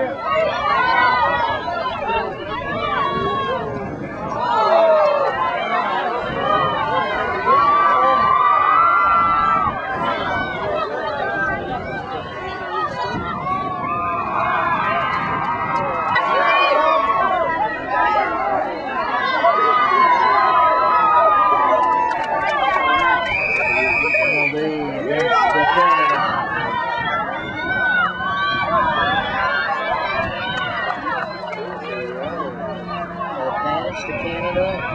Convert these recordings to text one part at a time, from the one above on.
Brasil.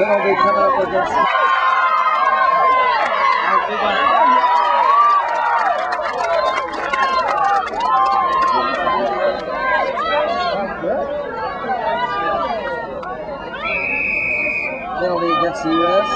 Penalty coming up against. Penalty against the U.S.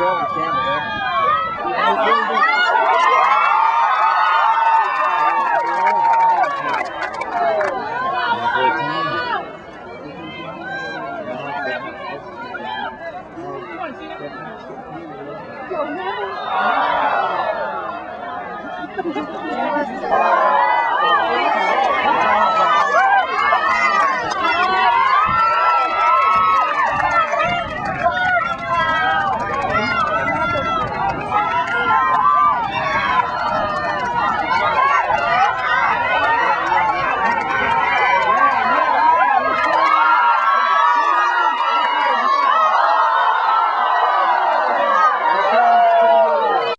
girl on camera. Oh, no.